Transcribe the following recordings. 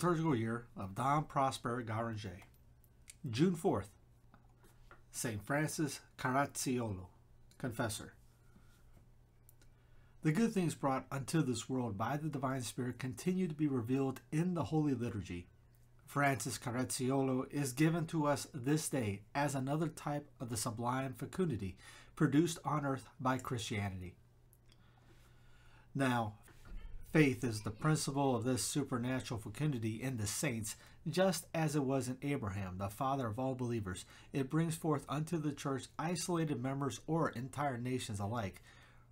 liturgical year of Dom Prosper Guéranger. June 4th, St. Francis Caracciolo, Confessor. The good things brought unto this world by the Divine Spirit continue to be revealed in the Holy Liturgy. Francis Caracciolo is given to us this day as another type of the sublime fecundity produced on earth by Christianity. Now, faith is the principle of this supernatural fecundity in the saints, just as it was in Abraham, the father of all believers. It brings forth unto the church isolated members or entire nations alike.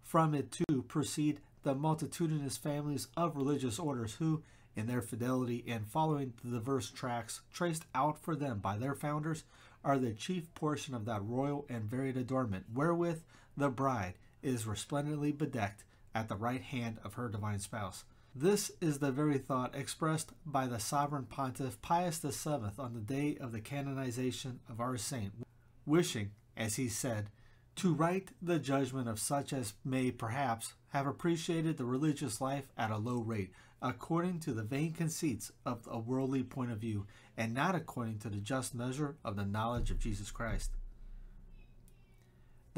From it, too, proceed the multitudinous families of religious orders who, in their fidelity and following the diverse tracks traced out for them by their founders, are the chief portion of that royal and varied adornment wherewith the bride is resplendently bedecked at the right hand of her divine spouse. This is the very thought expressed by the sovereign pontiff Pius VII on the day of the canonization of our saint, wishing, as he said, to right the judgment of such as may perhaps have appreciated the religious life at a low rate, according to the vain conceits of a worldly point of view, and not according to the just measure of the knowledge of Jesus Christ.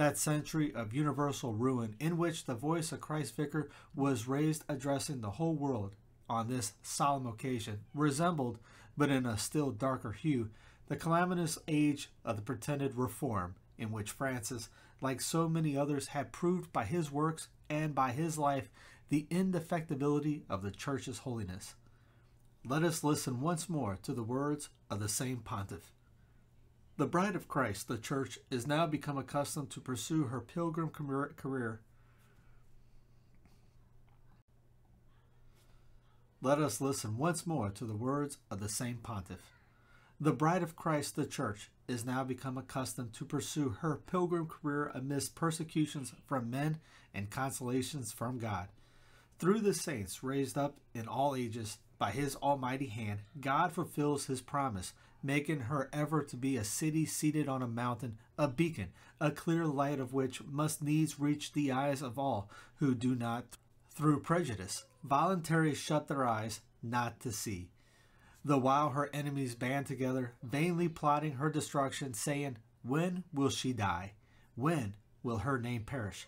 That century of universal ruin in which the voice of Christ Vicar was raised addressing the whole world on this solemn occasion resembled, but in a still darker hue, the calamitous age of the pretended reform in which Francis like so many others, had proved by his works and by his life the indefectibility of the Church's holiness. Let us listen once more to the words of the same pontiff. The bride of Christ, the Church, is now become accustomed to pursue her pilgrim career. Let us listen once more to the words of the same pontiff. The bride of Christ, the Church, is now become accustomed to pursue her pilgrim career amidst persecutions from men and consolations from God. Through the saints raised up in all ages by his almighty hand, God fulfills his promise, making her ever to be a city seated on a mountain, a beacon, a clear light of which must needs reach the eyes of all who do not, through prejudice, voluntarily shut their eyes not to see the while her enemies band together, vainly plotting her destruction, saying, When will she die? When will her name perish?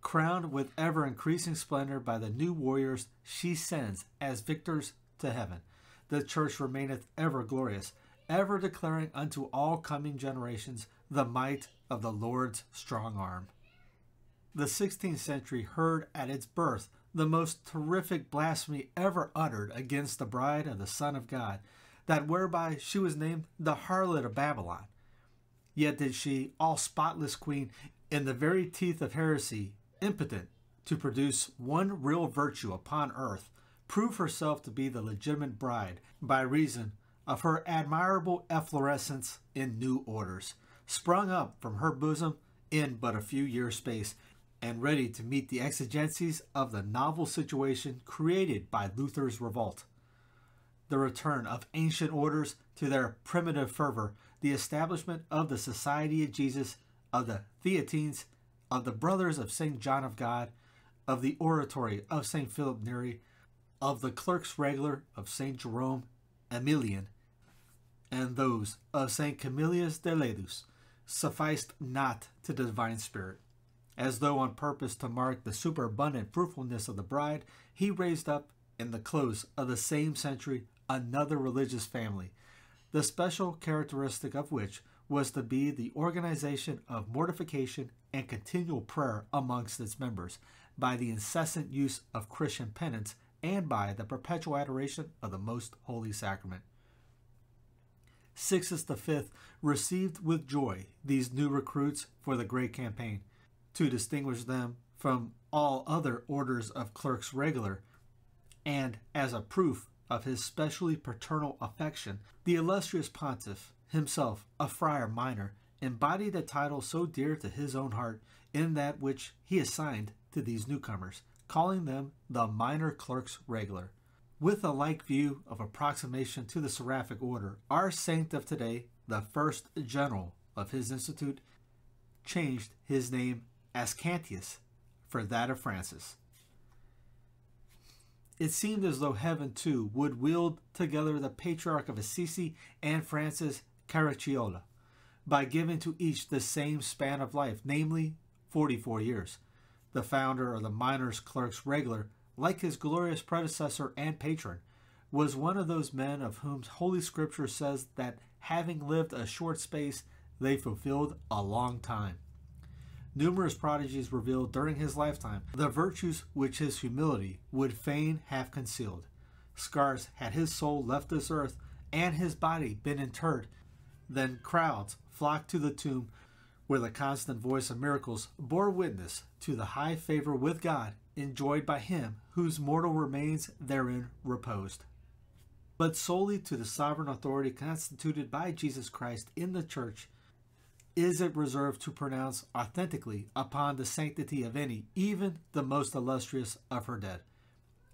Crowned with ever increasing splendor by the new warriors she sends as victors to heaven, the church remaineth ever glorious, ever declaring unto all coming generations the might of the Lord's strong arm. The 16th century heard at its birth the most terrific blasphemy ever uttered against the bride of the Son of God, that whereby she was named the harlot of Babylon. Yet did she, all spotless queen, in the very teeth of heresy, impotent to produce one real virtue upon earth, prove herself to be the legitimate bride by reason of her admirable efflorescence in new orders, sprung up from her bosom in but a few years' space, and ready to meet the exigencies of the novel situation created by Luther's revolt. The return of ancient orders to their primitive fervor, the establishment of the Society of Jesus, of the Theatines, of the Brothers of St. John of God, of the Oratory of St. Philip Neri, of the Clerks Regular of St. Jerome Aemilian, and those of St. Camillus de Lellis sufficed not to the divine spirit. As though on purpose to mark the superabundant fruitfulness of the bride, he raised up, in the close of the same century, another religious family, the special characteristic of which was to be the organization of mortification and continual prayer amongst its members, by the incessant use of Christian penance and by the perpetual adoration of the most holy sacrament. Sixtus V received with joy these new recruits for the great campaign to distinguish them from all other orders of clerks regular, and as a proof of his specially paternal affection, the illustrious pontiff, himself a friar minor, embodied a title so dear to his own heart in that which he assigned to these newcomers, calling them the minor clerks regular. With a like view of approximation to the seraphic order, our saint of today, the first general of his institute, changed his name Ascanius for that of Francis. it seemed as though heaven too would wield together the Patriarch of Assisi and Francis Caracciolo by giving to each the same span of life, namely 44 years. The founder of the Minors Clerks Regular, like his glorious predecessor and patron, was one of those men of whom Holy Scripture says that having lived a short space, they fulfilled a long time. Numerous prodigies revealed during his lifetime the virtues which his humility would fain have concealed. Scarce had his soul left this earth and his body been interred, then crowds flocked to the tomb where the constant voice of miracles bore witness to the high favor with God enjoyed by him whose mortal remains therein reposed but solely to the sovereign authority constituted by Jesus Christ in the church is it reserved to pronounce authentically upon the sanctity of any, even the most illustrious of her dead.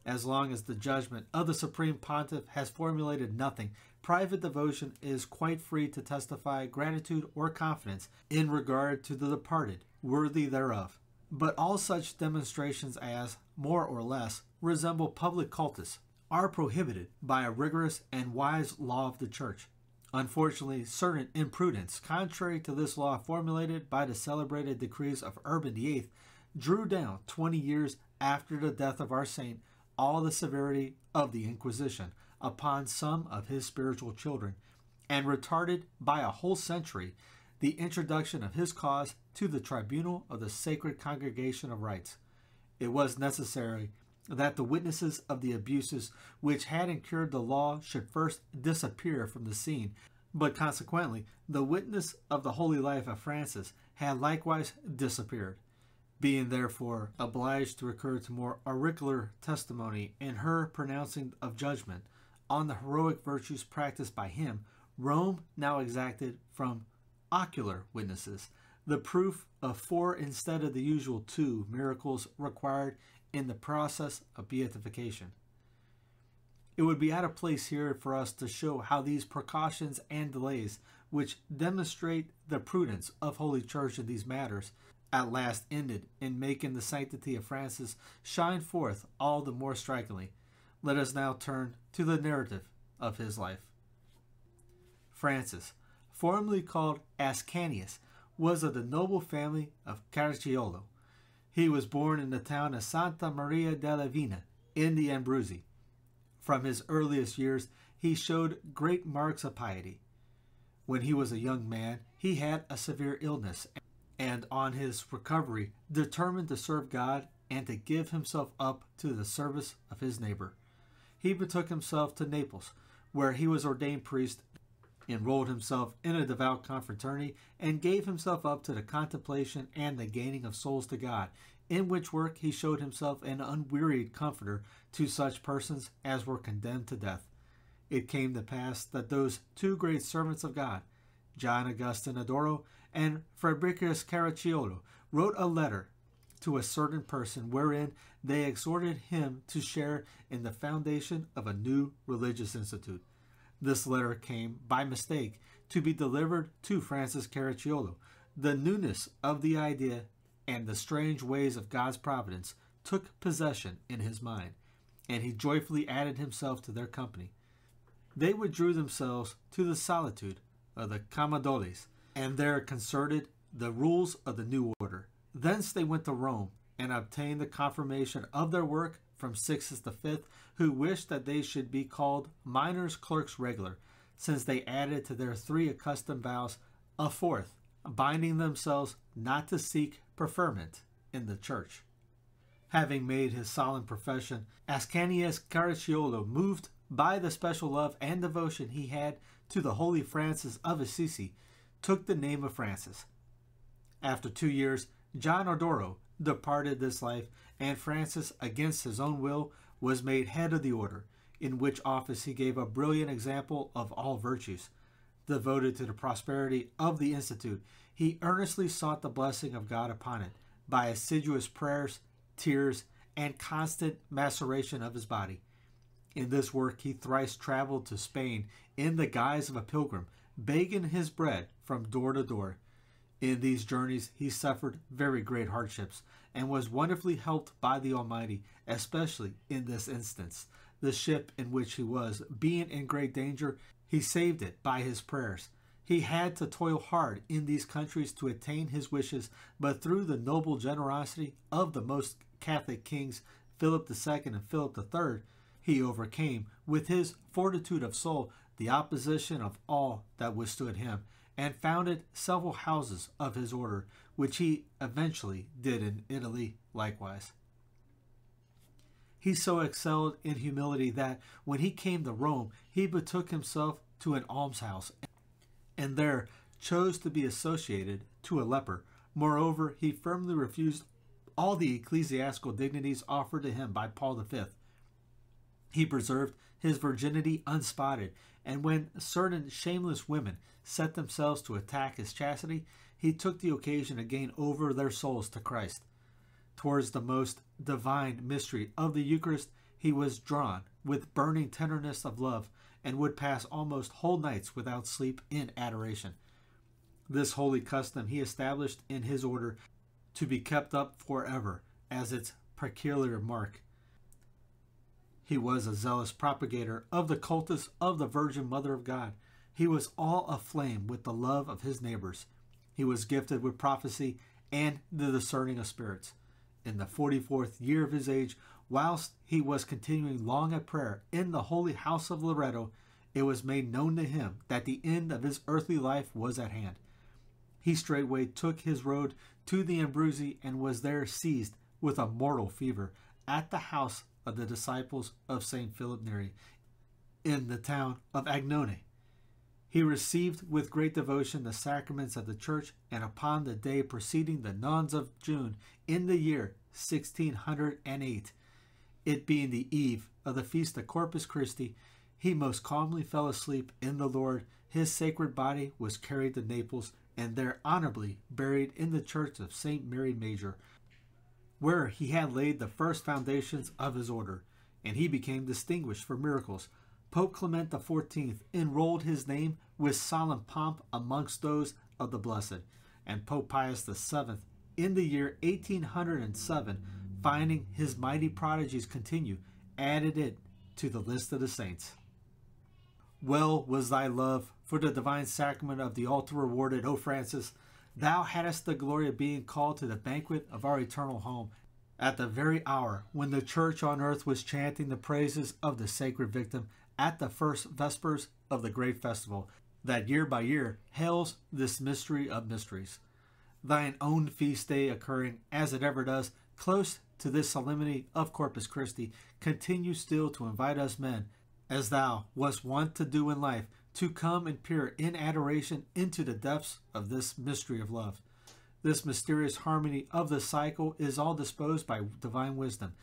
As long as the judgment of the Supreme Pontiff has formulated nothing, private devotion is quite free to testify gratitude or confidence in regard to the departed, worthy thereof. But all such demonstrations as, more or less, resemble public cultus are prohibited by a rigorous and wise law of the Church. Unfortunately, certain imprudence, contrary to this law formulated by the celebrated decrees of Urban VIII, drew down 20 years after the death of our saint all the severity of the Inquisition upon some of his spiritual children, and retarded by a whole century the introduction of his cause to the tribunal of the Sacred Congregation of Rites. It was necessary that the witnesses of the abuses which had incurred the law should first disappear from the scene, but consequently the witness of the holy life of Francis had likewise disappeared. Being therefore obliged to recur to more auricular testimony in her pronouncing of judgment on the heroic virtues practiced by him, Rome now exacted from ocular witnesses the proof of four instead of the usual two miracles required in the process of beatification. It would be out of place here for us to show how these precautions and delays, which demonstrate the prudence of Holy Church in these matters, at last ended in making the sanctity of Francis shine forth all the more strikingly. Let us now turn to the narrative of his life. Francis, formerly called Ascanius, was of the noble family of Caracciolo, he was born in the town of Santa Maria della Vigna in the Abruzzi. From his earliest years, he showed great marks of piety. When he was a young man, he had a severe illness, and on his recovery, determined to serve God and to give himself up to the service of his neighbor. He betook himself to Naples, where he was ordained priest enrolled himself in a devout confraternity, and gave himself up to the contemplation and the gaining of souls to God, in which work he showed himself an unwearied comforter to such persons as were condemned to death. It came to pass that those two great servants of God, John Augustine Adorno and Fabricius Caracciolo, wrote a letter to a certain person wherein they exhorted him to share in the foundation of a new religious institute. This letter came, by mistake, to be delivered to Francis Caracciolo. The newness of the idea and the strange ways of God's providence took possession in his mind, and he joyfully added himself to their company. They withdrew themselves to the solitude of the Camaldoli, and there concerted the rules of the new order. Thence they went to Rome and obtained the confirmation of their work from Sixtus V, who wished that they should be called minors clerks regular, since they added to their three accustomed vows a fourth, binding themselves not to seek preferment in the church. Having made his solemn profession, Ascanius Caracciolo, moved by the special love and devotion he had to the holy Francis of Assisi, took the name of Francis. After two years, John Adorno departed this life and Francis, against his own will, was made head of the order, in which office he gave a brilliant example of all virtues. Devoted to the prosperity of the Institute, he earnestly sought the blessing of God upon it by assiduous prayers, tears, and constant maceration of his body. In this work, he thrice traveled to Spain in the guise of a pilgrim, begging his bread from door to door. In these journeys, he suffered very great hardships and was wonderfully helped by the Almighty, especially in this instance. The ship in which he was, being in great danger, he saved it by his prayers. He had to toil hard in these countries to attain his wishes, but through the noble generosity of the most Catholic kings, Philip II and Philip III, he overcame, with his fortitude of soul, the opposition of all that withstood him, and founded several houses of his order, which he eventually did in Italy likewise. He so excelled in humility that when he came to Rome, he betook himself to an almshouse and there chose to be associated to a leper. Moreover, he firmly refused all the ecclesiastical dignities offered to him by Paul V. He preserved his virginity unspotted, and when certain shameless women set themselves to attack his chastity, he took the occasion to gain over their souls to Christ. Towards the most divine mystery of the Eucharist, he was drawn with burning tenderness of love, and would pass almost whole nights without sleep in adoration. This holy custom he established in his order to be kept up forever as its peculiar mark. He was a zealous propagator of the cultus of the Virgin Mother of God. He was all aflame with the love of his neighbors. He was gifted with prophecy and the discerning of spirits. In the forty fourth year of his age, whilst he was continuing long at prayer in the holy house of Loretto, it was made known to him that the end of his earthly life was at hand. He straightway took his road to the Abruzzi and was there seized with a mortal fever at the house of the disciples of St. Philip Neri in the town of Agnone. He received with great devotion the sacraments of the church, and upon the day preceding the nones of June in the year 1608, it being the eve of the feast of Corpus Christi, he most calmly fell asleep in the Lord. His sacred body was carried to Naples and there honorably buried in the church of St. Mary Major, where he had laid the first foundations of his order, and he became distinguished for miracles. Pope Clement XIV enrolled his name with solemn pomp amongst those of the blessed, and Pope Pius VII, in the year 1807, finding his mighty prodigies continue, added it to the list of the saints. Well was thy love for the divine sacrament of the altar rewarded, O Francis. Thou hadst the glory of being called to the banquet of our eternal home at the very hour when the church on earth was chanting the praises of the sacred victim at the first vespers of the great festival that year by year hails this mystery of mysteries. Thine own feast day occurring, as it ever does, close to this solemnity of Corpus Christi, continues still to invite us men as thou wast wont to do in life, to come and peer in adoration into the depths of this mystery of love. This mysterious harmony of the cycle is all disposed by divine wisdom,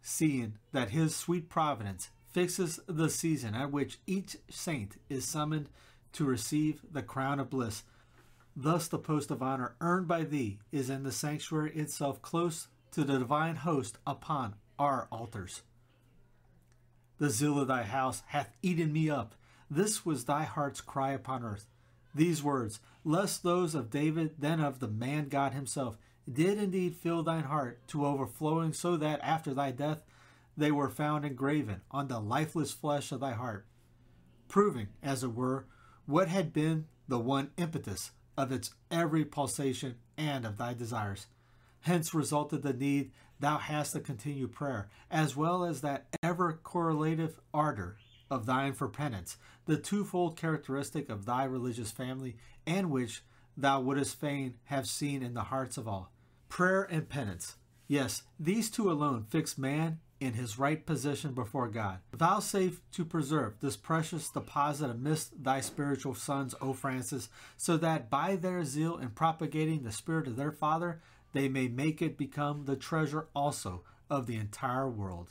seeing that his sweet providence fixes the season at which each saint is summoned to receive the crown of bliss. Thus, the post of honor earned by thee is in the sanctuary itself, close to the divine host upon our altars. The zeal of thy house hath eaten me up. This was thy heart's cry upon earth. These words, less those of David than of the man God himself, did indeed fill thine heart to overflowing, so that after thy death they were found engraven on the lifeless flesh of thy heart, proving, as it were, what had been the one impetus of its every pulsation and of thy desires. Hence resulted the need thou hast to continue prayer, as well as that ever correlative ardor of thine for penance, the twofold characteristic of thy religious family, and which thou wouldst fain have seen in the hearts of all. Prayer and penance. Yes, these two alone fix man in his right position before God. Vouchsafe to preserve this precious deposit amidst thy spiritual sons, O Francis, so that by their zeal in propagating the spirit of their Father, they may make it become the treasure also of the entire world.